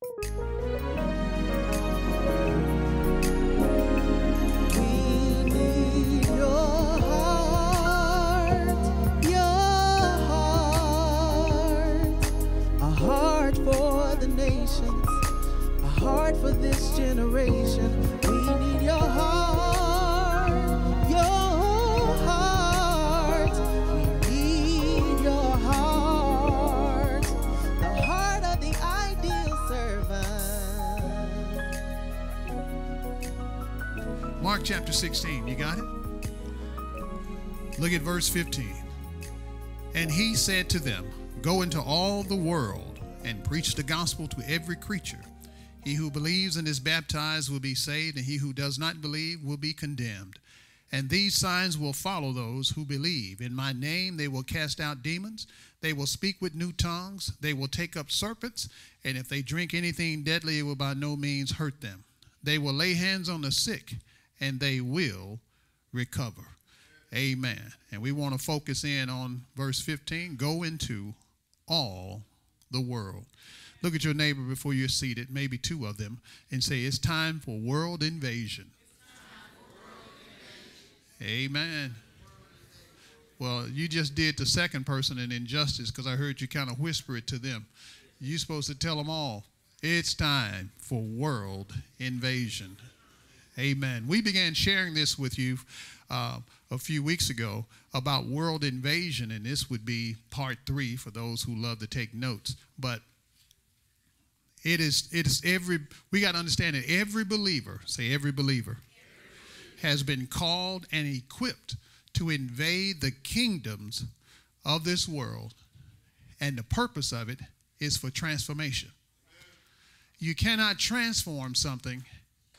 We 16, you got it? Look at verse 15. And he said to them, Go into all the world and preach the gospel to every creature. He who believes and is baptized will be saved, and he who does not believe will be condemned. And these signs will follow those who believe. In my name they will cast out demons. They will speak with new tongues. They will take up serpents. And if they drink anything deadly, it will by no means hurt them. They will lay hands on the sick, and they will recover. Amen. And we want to focus in on verse 15 go into all the world. Look at your neighbor before you're seated, maybe two of them, and say, It's time for world invasion. Amen. Well, you just did the second person an injustice because I heard you kind of whisper it to them. You're supposed to tell them all, it's time for world invasion. Amen. We began sharing this with you uh, a few weeks ago about world invasion, and this would be part three for those who love to take notes. But it is it is every we got to understand that every believer, say every believer, has been called and equipped to invade the kingdoms of this world, and the purpose of it is for transformation. You cannot transform something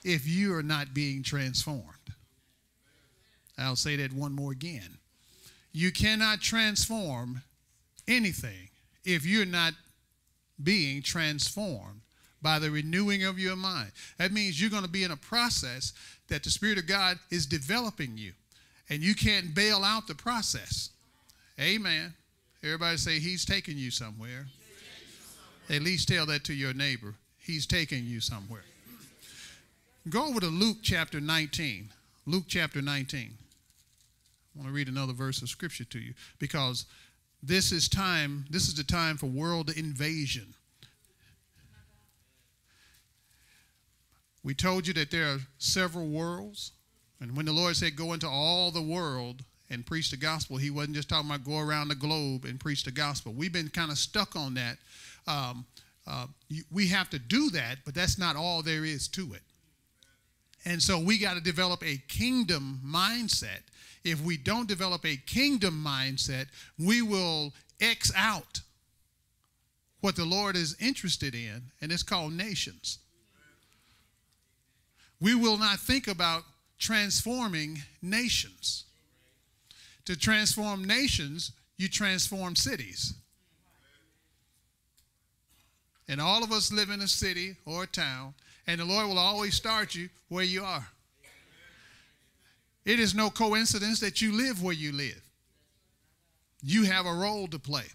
if you are not being transformed. I'll say that one more again. You cannot transform anything if you're not being transformed by the renewing of your mind. That means you're going to be in a process that the Spirit of God is developing you, and you can't bail out the process. Amen. Everybody say, He's taking you somewhere. At least tell that to your neighbor. He's taking you somewhere. Go over to Luke chapter 19. Luke chapter 19. I want to read another verse of scripture to you because this is time, this is the time for world invasion. We told you that there are several worlds. And when the Lord said, Go into all the world and preach the gospel, He wasn't just talking about go around the globe and preach the gospel. We've been kind of stuck on that. Um, uh, we have to do that, but that's not all there is to it. And so we got to develop a kingdom mindset. If we don't develop a kingdom mindset, we will X out what the Lord is interested in, and it's called nations. We will not think about transforming nations. To transform nations, you transform cities. And all of us live in a city or a town, and the Lord will always start you where you are. It is no coincidence that you live where you live. You have a role to play.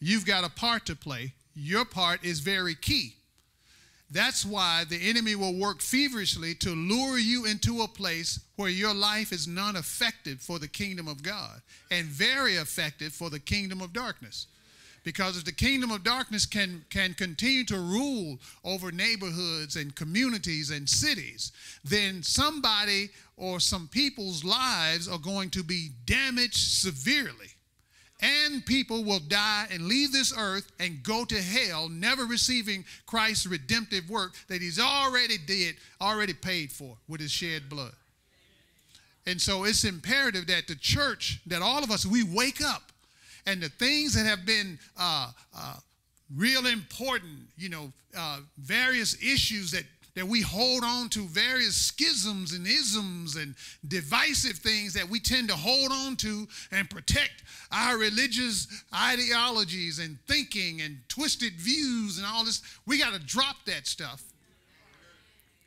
You've got a part to play. Your part is very key. That's why the enemy will work feverishly to lure you into a place where your life is non effective for the kingdom of God and very effective for the kingdom of darkness. Because if the kingdom of darkness can, can continue to rule over neighborhoods and communities and cities, then somebody or some people's lives are going to be damaged severely and people will die and leave this earth and go to hell, never receiving Christ's redemptive work that He's already did, already paid for with His shed blood. And so it's imperative that the church, that all of us, we wake up and the things that have been uh, uh, real important, you know, uh, various issues that that we hold on to various schisms and isms and divisive things that we tend to hold on to and protect our religious ideologies and thinking and twisted views and all this. We got to drop that stuff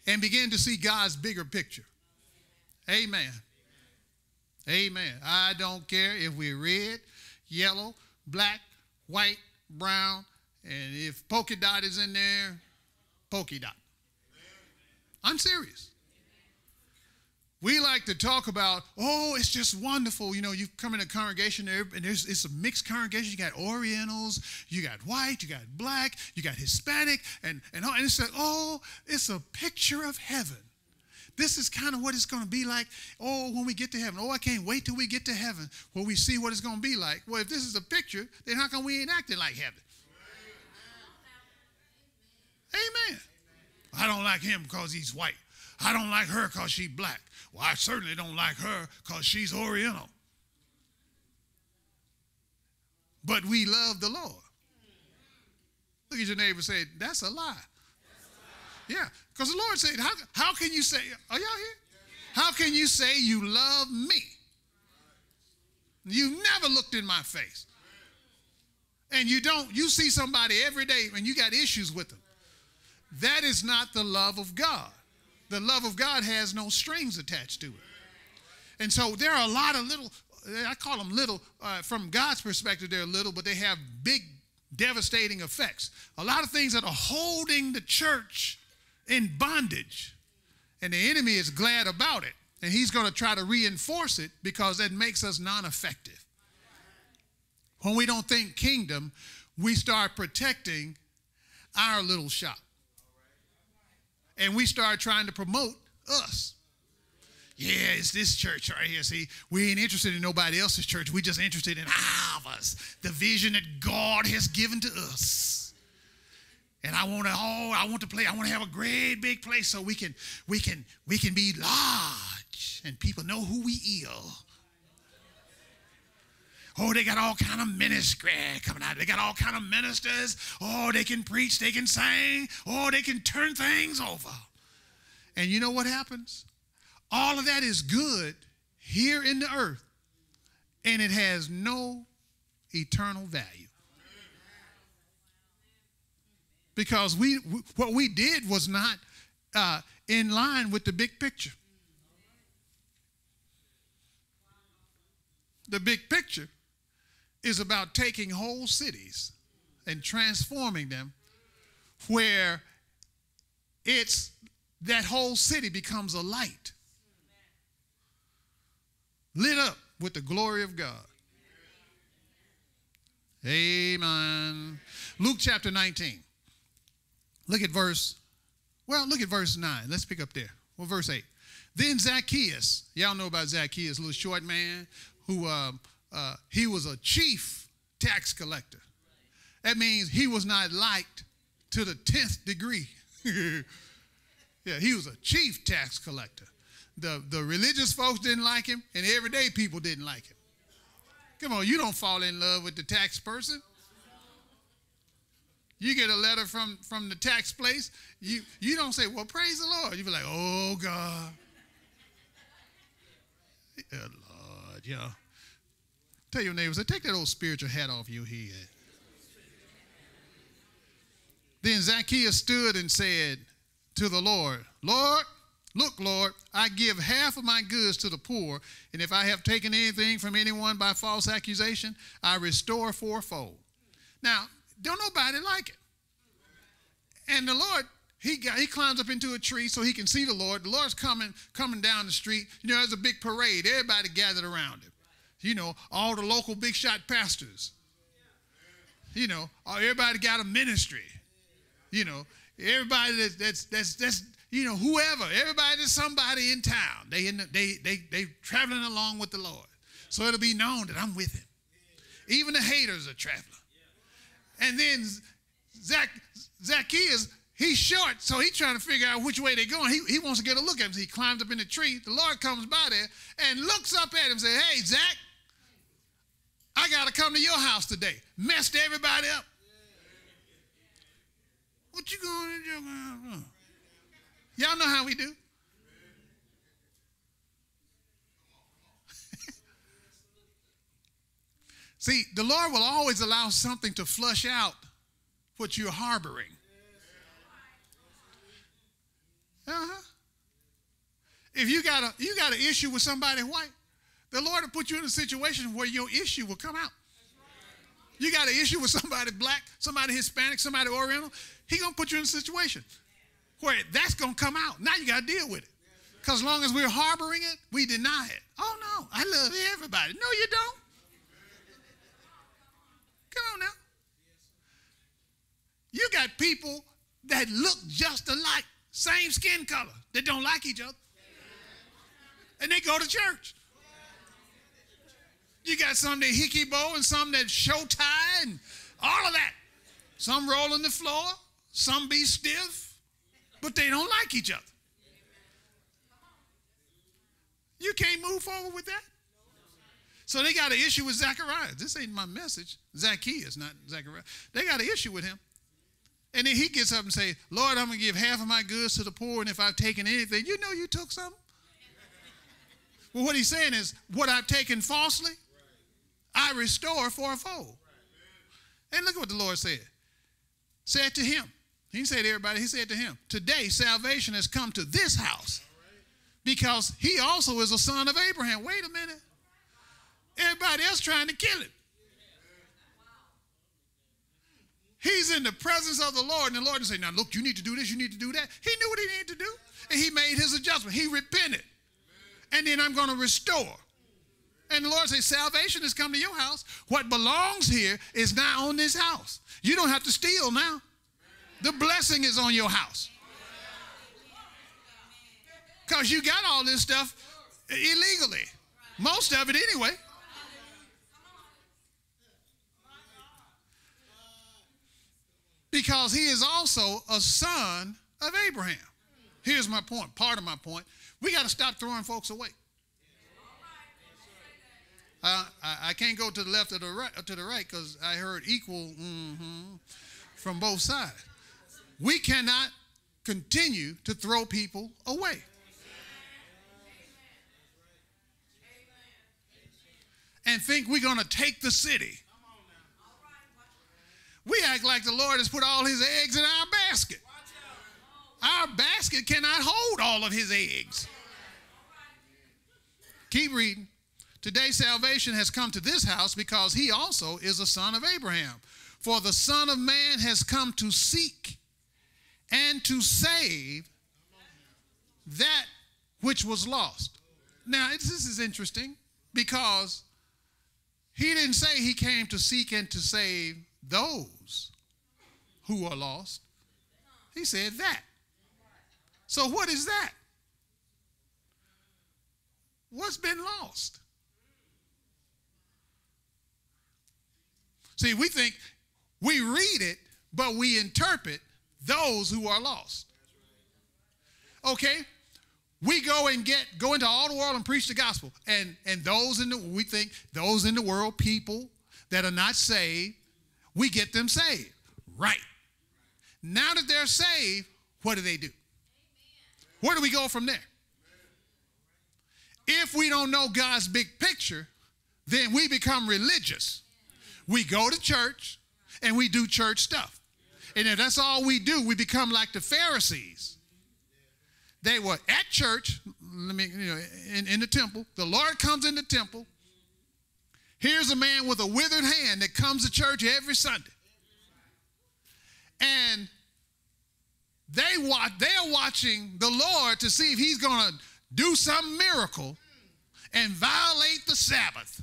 and begin to see God's bigger picture. Amen. Amen. I don't care if we're red, yellow, black, white, brown, And if polka dot is in there, polka dot. I'm serious. We like to talk about, oh, it's just wonderful. You know, you come in a congregation there, and there's it's a mixed congregation. You got Orientals, you got white, you got black, you got Hispanic, and and, and it's like, oh, it's a picture of heaven. This is kind of what it's going to be like. Oh, when we get to heaven. Oh, I can't wait till we get to heaven where we see what it's going to be like. Well, if this is a picture, then how come we ain't acting like heaven? Amen. I don't like him because he's white. I don't like her because she's black. Well, I certainly don't like her because she's Oriental. But we love the Lord. Look at your neighbor say, that's a lie. Yeah, because the Lord said, how, how can you say, are y'all here? How can you say you love me? You've never looked in my face. And you don't, you see somebody every day and you got issues with them. That is not the love of God. The love of God has no strings attached to it. And so there are a lot of little, I call them little, uh, from God's perspective, they're little, but they have big, devastating effects. A lot of things that are holding the church in bondage. And the enemy is glad about it. And he's going to try to reinforce it because that makes us non effective. When we don't think kingdom, we start protecting our little shop. And we start trying to promote us. Yeah, it's this church right here. See, we ain't interested in nobody else's church. We just interested in ours, the vision that God has given to us and I want to oh I want to play I want to have a great big place so we can we can we can be large and people know who we is. Oh, they got all kind of ministry coming out. They got all kind of ministers. Oh, they can preach, they can sing. Oh, they can turn things over. And you know what happens? All of that is good here in the earth, and it has no eternal value. Because we what we did was not uh, in line with the big picture. The big picture is about taking whole cities and transforming them where it's that whole city becomes a light lit up with the glory of God. Amen. Luke chapter 19. Look at verse, well, look at verse 9. Let's pick up there. Well, verse 8. Then Zacchaeus, y'all know about Zacchaeus, little short man, who um, uh, he was a chief tax collector. That means he was not liked to the 10th degree. yeah, he was a chief tax collector. The, the religious folks didn't like him, and everyday people didn't like him. Come on, you don't fall in love with the tax person. You get a letter from, from the tax place, you, you don't say, Well, praise the Lord. You be like, Oh, God. Yeah, Lord, yeah. Tell your neighbors, take that old spiritual hat off your head. Then Zacchaeus stood and said to the Lord, Lord, look, Lord, I give half of my goods to the poor, and if I have taken anything from anyone by false accusation, I restore fourfold. Now, don't nobody like it. And the Lord, he got, he climbs up into a tree so he can see the Lord. The Lord's coming coming down the street. You know, there's a big parade. Everybody gathered around him. You know, all the local big shot pastors. You know, uh, everybody got a ministry. You know, everybody that's that's that's, that's you know whoever, everybody that's somebody in town. They in the, they they they traveling along with the Lord. So it'll be known that I'm with him. Even the haters are traveling. And then Zach, Zacchaeus, he's short, so he's trying to figure out which way they're going. He, he wants to get a look at him. So he climbs up in the tree. The Lord comes by there and looks up at him and says, Hey, Zach, I got to come to your house today. Messed everybody up. What you going to do? Y'all know how we do. See, the Lord will always allow something to flush out what you're harboring. Uh-huh. If you got a you got an issue with somebody white, the Lord will put you in a situation where your issue will come out. You got an issue with somebody black, somebody Hispanic, somebody Oriental, he gonna put you in a situation where that's gonna come out. Now you gotta deal with it. Because as long as we're harboring it, we deny it. Oh no, I love everybody. No, you don't. Come on now. You got people that look just alike, same skin color, that don't like each other. And they go to church. You got some that hickey bow and some that show tie and all of that. Some roll on the floor, some be stiff, but they don't like each other. You can't move forward with that. So they got an issue with Zacharias. This ain't my message. Zacchaeus, not Zacharias. They got an issue with him. And then he gets up and say, Lord, I'm going to give half of my goods to the poor, and if I've taken anything, you know you took something. Well, what he's saying is, what I've taken falsely, I restore for a fold. And look at what the Lord said. Said to him. He didn't to everybody, he said to him, Today salvation has come to this house because he also is a son of Abraham. Wait a minute. Everybody else trying to kill him. He's in the presence of the Lord, and the Lord saying, Now look, you need to do this, you need to do that. He knew what he needed to do, and he made his adjustment. He repented. And then I'm going to restore. And the Lord says, Salvation has come to your house. What belongs here is now on this house. You don't have to steal now. The blessing is on your house. Because you got all this stuff illegally. Most of it anyway. Because he is also a son of Abraham. Here's my point, part of my point. We got to stop throwing folks away. Uh, I, I, can't go to the left or the right to the right because I heard equal mm-hmm, from both sides. We cannot continue to throw people away. and think we're going to take the city. We act like the Lord has put all his eggs in our basket. Our basket cannot hold all of his eggs. Keep reading. Today, salvation has come to this house because he also is a son of Abraham. For the Son of Man has come to seek and to save that which was lost. Now, this is interesting because he didn't say he came to seek and to save those who are lost. He said that. So, what is that? What's been lost? See, we think we read it, but we interpret those who are lost. Okay? we go and get go into all the world and preach the gospel and and those in the we think those in the world people that are not saved we get them saved. Right. Now that they're saved what do they do? Where do we go from there? If we don't know god's big picture then we become religious. We go to church and we do church stuff. And if that's all we do we become like the pharisees. They were at church, let me, you know, in, in the temple. The Lord comes in the temple. Here's a man with a withered hand that comes to church every Sunday. And they watch, they are watching the Lord to see if he's going to do some miracle and violate the Sabbath.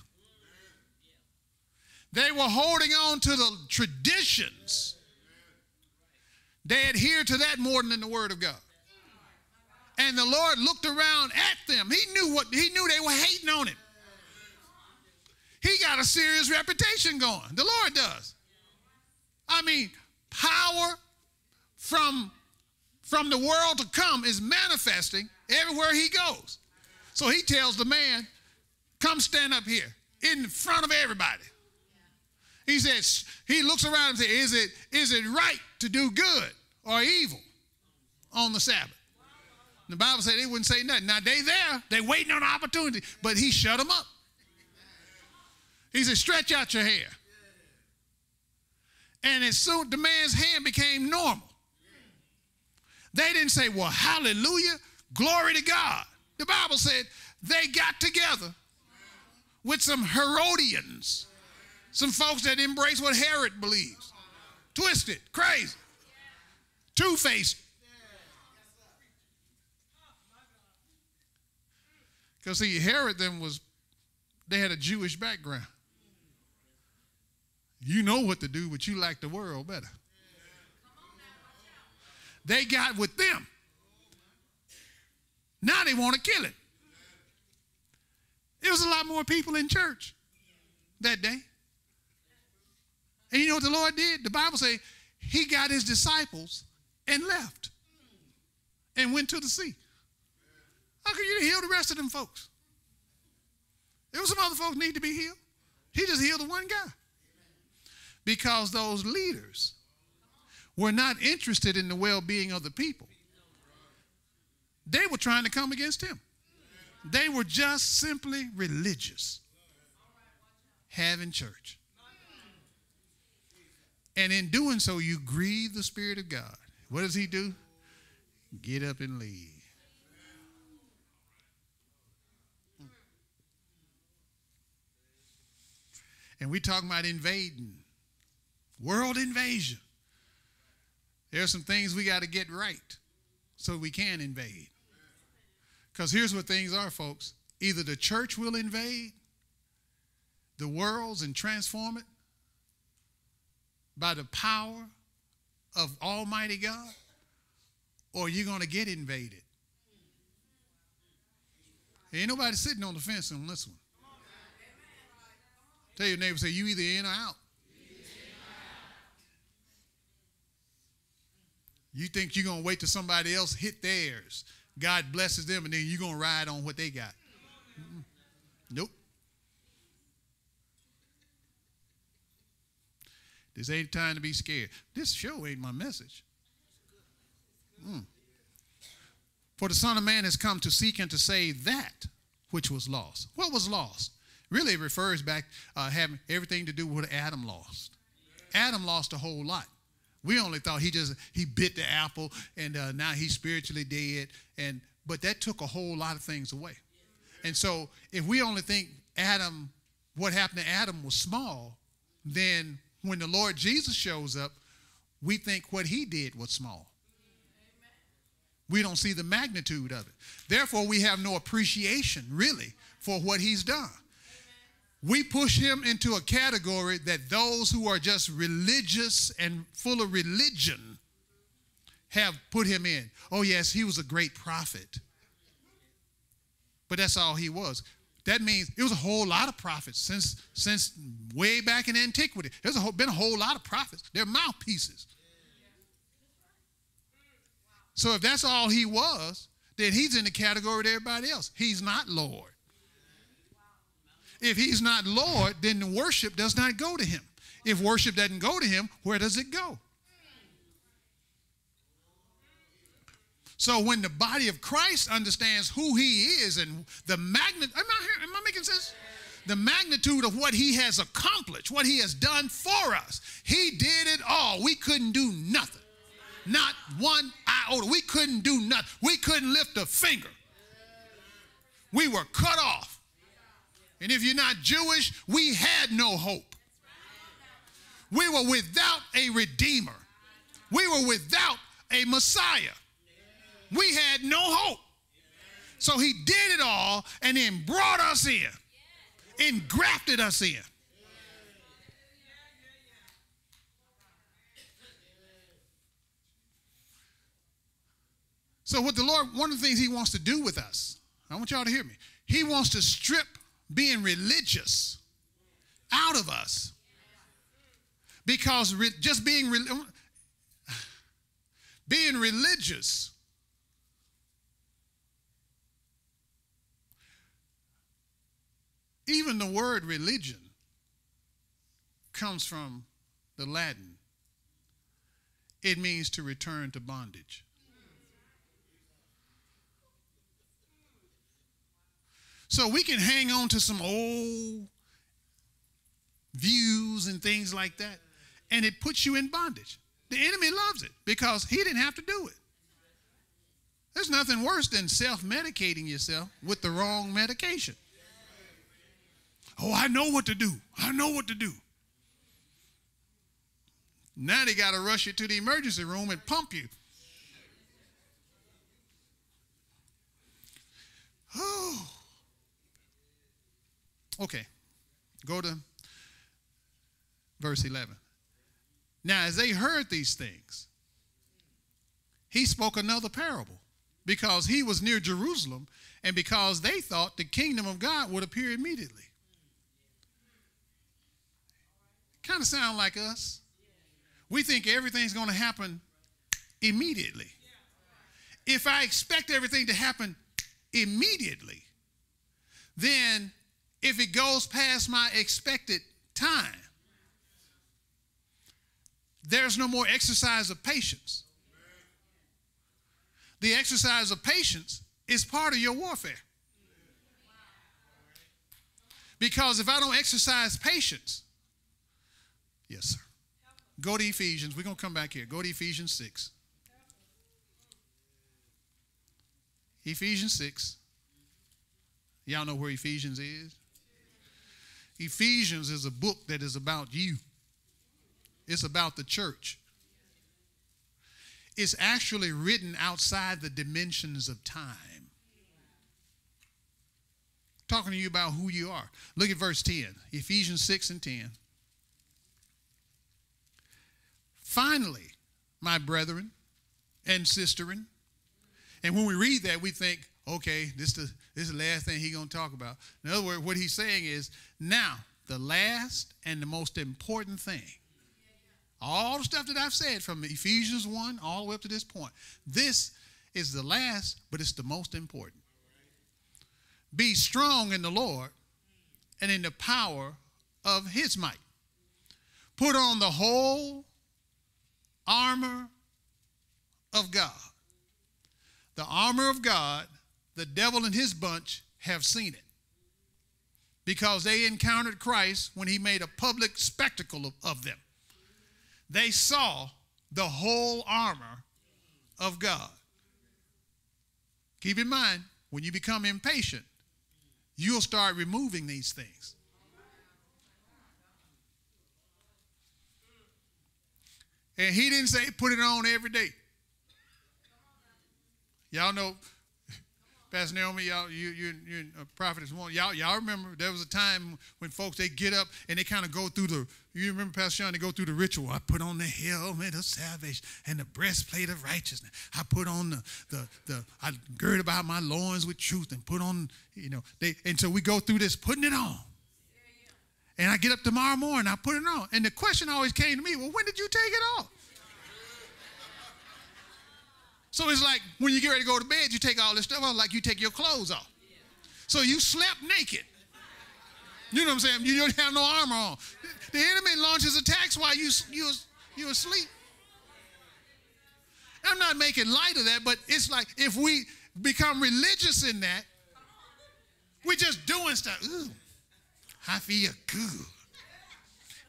They were holding on to the traditions. They adhere to that more than the Word of God. And the Lord looked around at them. He knew what he knew they were hating on him. He got a serious reputation going. The Lord does. I mean, power from from the world to come is manifesting everywhere he goes. So he tells the man, "Come stand up here in front of everybody." He says, he looks around and says, "Is it is it right to do good or evil on the Sabbath?" The Bible said they wouldn't say nothing. Now they there, they waiting on an opportunity, but he shut them up. He said, stretch out your hair. And as soon the man's hand became normal. They didn't say, well, hallelujah, glory to God. The Bible said they got together with some Herodians Some folks that embrace what Herod believes. Twisted, crazy, two faced. Because see, Herod then was, they had a Jewish background. You know what to do, but you like the world better. They got with them. Now they want to kill it. There was a lot more people in church that day. And you know what the Lord did? The Bible say he got his disciples and left and went to the sea. How could you heal the rest of them folks? There was some other folks need to be healed. He just healed the one guy. Because those leaders were not interested in the well-being of the people. They were trying to come against him. They were just simply religious, having church. And in doing so, you grieve the Spirit of God. What does he do? Get up and leave. And we talking about invading, world invasion. There are some things we got to get right so we can invade. Because here's what things are, folks. Either the church will invade the worlds and transform it by the power of Almighty God, or you're going to get invaded. Ain't nobody sitting on the fence on this one. Tell your neighbor, say, you either in or out. You think you're going to wait till somebody else hit theirs. God blesses them, and then you're going to ride on what they got. Mm-mm. Nope. This ain't time to be scared. This show ain't my message. Mm. For the Son of Man has come to seek and to save that which was lost. What was lost? Really, it refers back uh, having everything to do with what Adam lost. Adam lost a whole lot. We only thought he just he bit the apple and uh, now he's spiritually dead. And but that took a whole lot of things away. And so if we only think Adam, what happened to Adam was small, then when the Lord Jesus shows up, we think what he did was small. We don't see the magnitude of it. Therefore, we have no appreciation really for what he's done we push him into a category that those who are just religious and full of religion have put him in. Oh, yes, he was a great prophet. But that's all he was. That means it was a whole lot of prophets since, since way back in antiquity. There's a whole, been a whole lot of prophets. They're mouthpieces. So if that's all he was, then he's in the category of everybody else. He's not Lord. If he's not Lord, then the worship does not go to him. If worship doesn't go to him, where does it go? So when the body of Christ understands who he is and the magnet, am am I making sense? The magnitude of what he has accomplished, what he has done for us. He did it all. We couldn't do nothing. Not one iota. We couldn't do nothing. We couldn't lift a finger. We were cut off. And if you're not Jewish, we had no hope. We were without a redeemer. We were without a Messiah. We had no hope. So he did it all and then brought us in, and engrafted us in. So, what the Lord, one of the things He wants to do with us, I want y'all to hear me. He wants to strip being religious out of us. Because re- just being, re- being religious even the word religion comes from the Latin. It means to return to bondage. So we can hang on to some old views and things like that, and it puts you in bondage. The enemy loves it because he didn't have to do it. There's nothing worse than self medicating yourself with the wrong medication. Oh, I know what to do. I know what to do. Now they got to rush you to the emergency room and pump you. Oh. Okay. Go to verse 11. Now, as they heard these things, he spoke another parable because he was near Jerusalem and because they thought the kingdom of God would appear immediately. Kind of sound like us. We think everything's going to happen immediately. If I expect everything to happen immediately, then if it goes past my expected time, there's no more exercise of patience. The exercise of patience is part of your warfare. Because if I don't exercise patience, yes, sir. Go to Ephesians. We're going to come back here. Go to Ephesians 6. Ephesians 6. Y'all know where Ephesians is? Ephesians is a book that is about you, it's about the church. It's actually written outside the dimensions of time. Talking to you about who you are. Look at verse 10, Ephesians 6 and 10. Finally, my brethren and sisterin, and when we read that, we think, okay, this is the, this is the last thing he's going to talk about. In other words, what he's saying is, now, the last and the most important thing all the stuff that I've said from Ephesians 1 all the way up to this point. This is the last, but it's the most important. Be strong in the Lord and in the power of his might. Put on the whole armor of God. The armor of God, the devil and his bunch have seen it because they encountered Christ when he made a public spectacle of, of them they saw the whole armor of God. Keep in mind, when you become impatient, you'll start removing these things. And he didn't say put it on every day. Y'all know Pastor Naomi, y'all, you, you, you're a uh, prophet this morning. Y'all, y'all remember there was a time when folks, they get up and they kind of go through the, you remember Pastor Sean, they go through the ritual. I put on the helmet of salvation and the breastplate of righteousness. I put on the, the, the I gird about my loins with truth and put on, you know, they, and so we go through this putting it on. And I get up tomorrow morning, I put it on. And the question always came to me, well, when did you take it off? So it's like when you get ready to go to bed, you take all this stuff off, like you take your clothes off. So you slept naked. You know what I'm saying? You don't have no armor on. The enemy launches attacks while you you you asleep. I'm not making light of that, but it's like if we become religious in that, we're just doing stuff. Ooh, I feel good.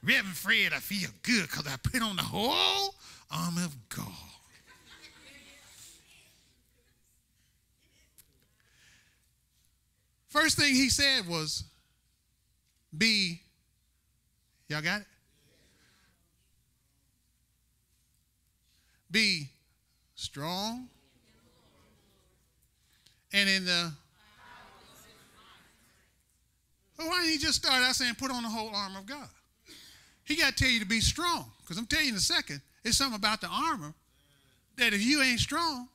Reverend Fred, I feel good because I put on the whole armor of God. First thing he said was, be, y'all got it? Be strong and in the well, why didn't he just start out saying put on the whole armor of God? He got to tell you to be strong. Because I'm telling you in a second, it's something about the armor that if you ain't strong,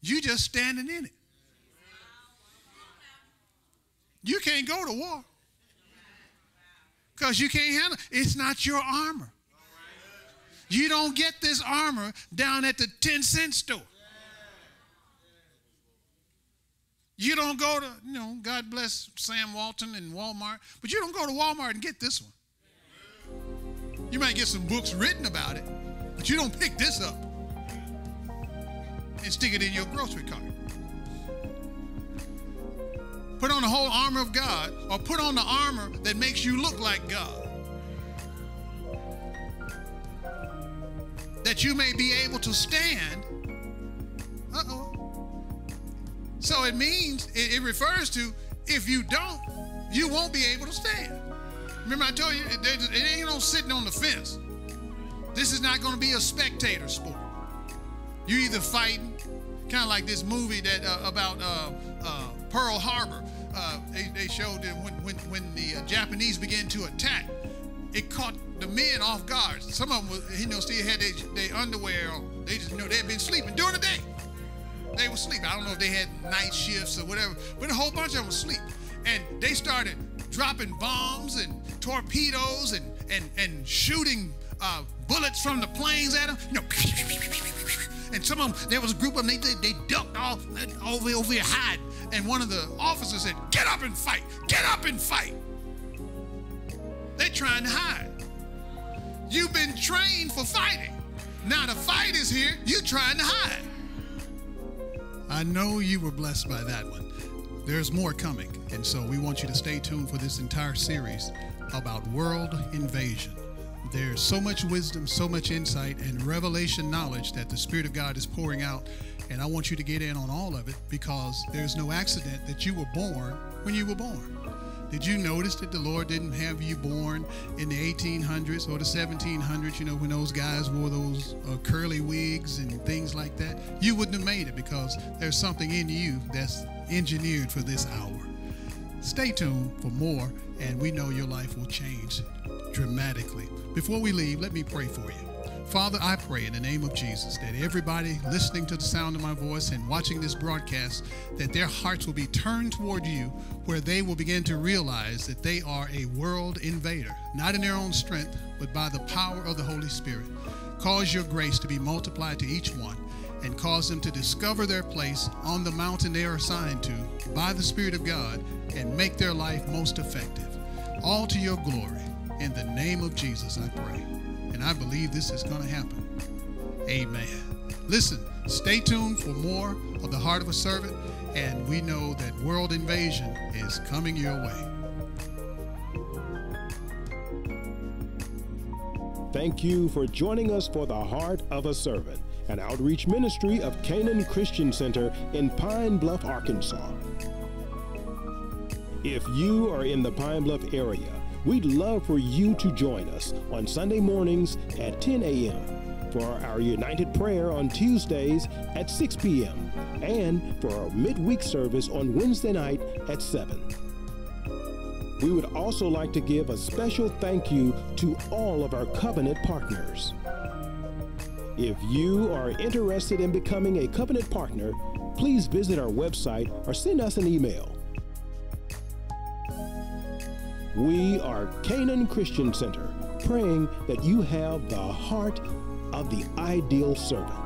you just standing in it. You can't go to war because you can't handle it. It's not your armor. You don't get this armor down at the 10 cent store. You don't go to, you know, God bless Sam Walton and Walmart, but you don't go to Walmart and get this one. You might get some books written about it, but you don't pick this up and stick it in your grocery cart put on the whole armor of God, or put on the armor that makes you look like God. That you may be able to stand. Uh oh. So it means, it, it refers to if you don't, you won't be able to stand. Remember, I told you, it, ain't no sitting on the fence. This is not going to be a spectator sport. You either fighting, kind of like this movie that uh, about uh, uh, Pearl Harbor. Uh, they, they, showed that when, when, when the uh, Japanese began to attack, it caught the men off guard. Some of them, you know, still had their, underwear on. They just you know they had been sleeping during the day. They were sleeping. I don't know if they had night shifts or whatever, but a whole bunch of them were asleep. And they started dropping bombs and torpedoes and and and shooting uh, bullets from the planes at them. You know, and some of them, there was a group of them, they, they, ducked off over, over here, hide. And one of the officers said, Get up and fight! Get up and fight! They're trying to hide. You've been trained for fighting. Now the fight is here, you're trying to hide. I know you were blessed by that one. There's more coming, and so we want you to stay tuned for this entire series about world invasion. There's so much wisdom, so much insight, and revelation knowledge that the Spirit of God is pouring out. And I want you to get in on all of it because there's no accident that you were born when you were born. Did you notice that the Lord didn't have you born in the 1800s or the 1700s, you know, when those guys wore those uh, curly wigs and things like that? You wouldn't have made it because there's something in you that's engineered for this hour. Stay tuned for more, and we know your life will change dramatically. Before we leave, let me pray for you. Father, I pray in the name of Jesus that everybody listening to the sound of my voice and watching this broadcast, that their hearts will be turned toward you, where they will begin to realize that they are a world invader, not in their own strength, but by the power of the Holy Spirit. Cause your grace to be multiplied to each one and cause them to discover their place on the mountain they are assigned to by the Spirit of God and make their life most effective. All to your glory. In the name of Jesus, I pray. And I believe this is going to happen. Amen. Listen, stay tuned for more of the heart of a servant, and we know that world invasion is coming your way. Thank you for joining us for the Heart of a Servant, an outreach ministry of Canaan Christian Center in Pine Bluff, Arkansas. If you are in the Pine Bluff area, We'd love for you to join us on Sunday mornings at 10 a.m., for our United Prayer on Tuesdays at 6 p.m., and for our midweek service on Wednesday night at 7. We would also like to give a special thank you to all of our covenant partners. If you are interested in becoming a covenant partner, please visit our website or send us an email we are Canaan Christian Center, praying that you have the heart of the ideal servant.